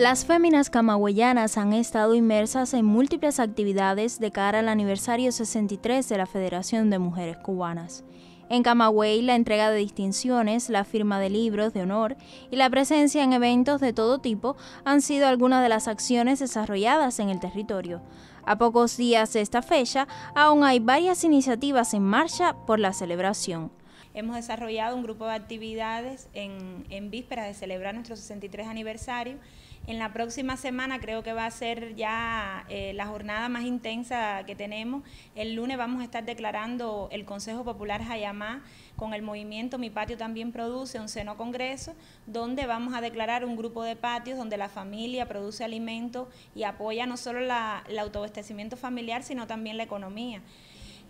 Las féminas camagüeyanas han estado inmersas en múltiples actividades de cara al aniversario 63 de la Federación de Mujeres Cubanas. En Camagüey, la entrega de distinciones, la firma de libros de honor y la presencia en eventos de todo tipo han sido algunas de las acciones desarrolladas en el territorio. A pocos días de esta fecha, aún hay varias iniciativas en marcha por la celebración. Hemos desarrollado un grupo de actividades en, vísperas de celebrar nuestro 63 aniversario. En la próxima semana creo que va a ser ya eh, la jornada más intensa que tenemos. El lunes vamos a estar declarando el Consejo Popular Jayamá con el movimiento Mi Patio también produce un seno congreso, donde vamos a declarar un grupo de patios donde la familia produce alimentos y apoya no solo el autoabastecimiento familiar, sino también la economía.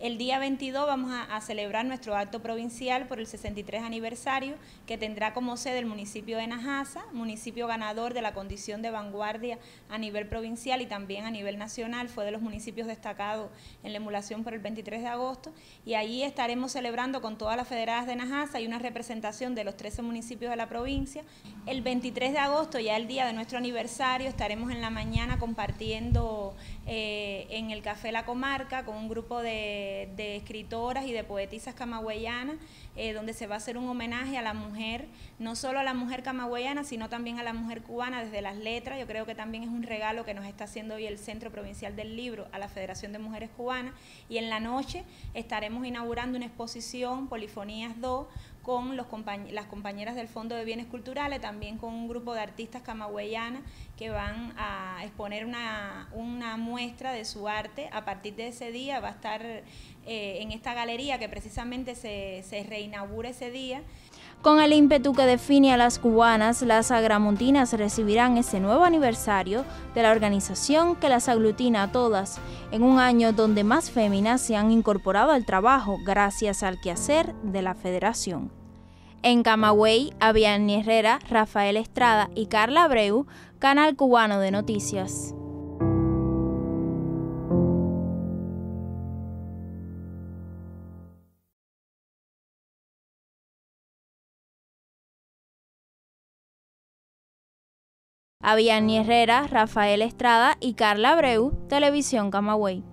El día 22 vamos a, celebrar nuestro acto provincial por el 63 aniversario que tendrá como sede el municipio de Najasa, municipio ganador de la condición de vanguardia a nivel provincial y también a nivel nacional, fue de los municipios destacados en la emulación por el 23 de agosto. Y allí estaremos celebrando con todas las federadas de Najasa. Y una representación de los 13 municipios de la provincia. El 23 de agosto, ya el día de nuestro aniversario, estaremos en la mañana compartiendo eh, en el Café La Comarca con un grupo de de, escritoras y de poetisas camagüeyanas, eh, donde se va a hacer un homenaje a la mujer, no solo a la mujer camagüeyana, sino también a la mujer cubana desde las letras. Yo creo que también es un regalo que nos está haciendo hoy el Centro Provincial del Libro a la Federación de Mujeres Cubanas. Y en la noche estaremos inaugurando una exposición, Polifonías 2, con los las compañeras del Fondo de Bienes Culturales, también con un grupo de artistas camagüeyanas que van a exponer una, una muestra de su arte. A partir de ese día va a estar eh, en esta galería que precisamente se, se reinaugura ese día. Con el ímpetu que define a las cubanas, las agramontinas recibirán ese nuevo aniversario de la organización que las aglutina a todas, en un año donde más féminas se han incorporado al trabajo gracias al quehacer de la federación. En Camagüey, Aviani Herrera, Rafael Estrada y Carla Abreu, Canal Cubano de Noticias. Aviani Herrera, Rafael Estrada y Carla Abreu, Televisión Camagüey.